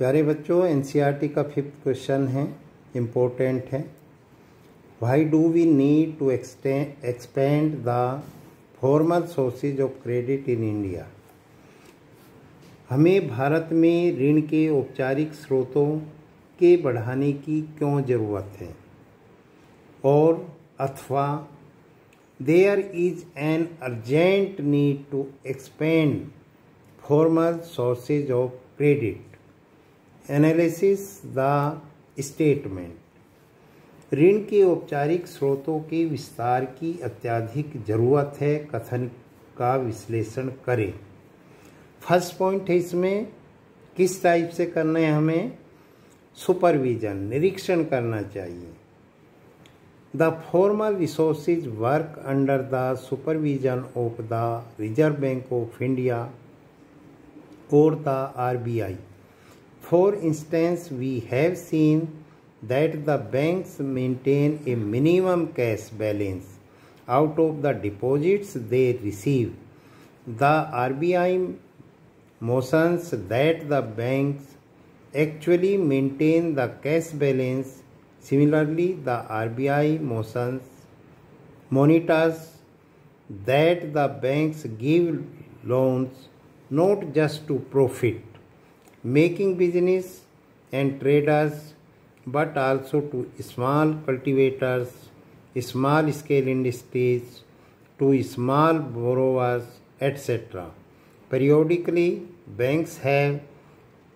प्यारे बच्चों एनसीईआरटी का फिफ्थ क्वेश्चन है इम्पोर्टेंट है। Why do we need to expand the formal sources of credit in India हमें भारत में ऋण के औपचारिक स्रोतों के बढ़ाने की क्यों ज़रूरत है? और अथवा there is an urgent need to expand formal sources of credit analysis the statement. ऋण के औपचारिक स्रोतों के विस्तार की अत्याधिक ज़रूरत है, कथन का विश्लेषण करें। फ़र्स्ट पॉइंट है इसमें, किस टाइप से करना है हमें? सुपरविजन, निरीक्षण करना चाहिए। The formal resources work under the supervision of the reserve bank of India और the RBI For instance, we have seen that the banks maintain a minimum cash balance out of the deposits they receive. The RBI motions that the banks actually maintain the cash balance. Similarly, the RBI motions monitors that the banks give loans not just to profit making business and traders but also to small cultivators, small scale industries, to small borrowers, etc. Periodically, banks have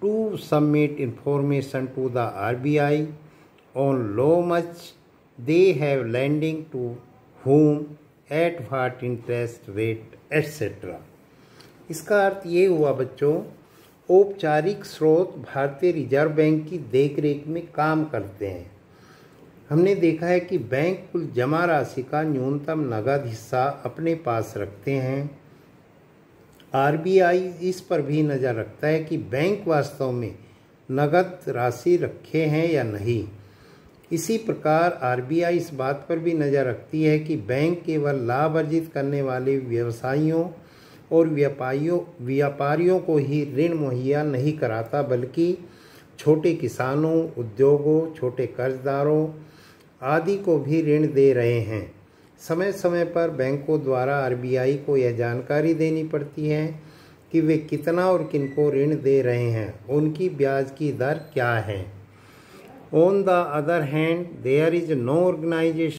to submit information to the RBI on how much they have lending to whom at what interest rate etc. इसका अर्थ ये हुआ बच्चों औपचारिक स्रोत भारतीय reserve bank की देखरेख में काम करते हैं। हमने देखा है कि बैंक कुल जमा राशि का न्यूनतम नगद हिस्सा अपने पास रखते हैं। आरबीआई इस पर भी नज़र रखता है कि बैंक वास्तव में नगद राशि रखे हैं या नहीं। इसी प्रकार आरबीआई इस बात पर भी नज़र रखती है कि बैंक केवल लाभ अर्जित करने वाले व्यवसायियों और व्यापारियों व्यापारियों को ही ऋण मुहैया नहीं कराता, बल्कि छोटे किसानों, उद्योगों, छोटे कर्जदारों आदि को भी ऋण दे रहे हैं। समय समय पर बैंकों द्वारा आरबीआई को यह जानकारी देनी पड़ती है कि वे कितना और किनको ऋण दे रहे हैं। उनकी ब्याज की दर क्या है? On the other hand there is no organization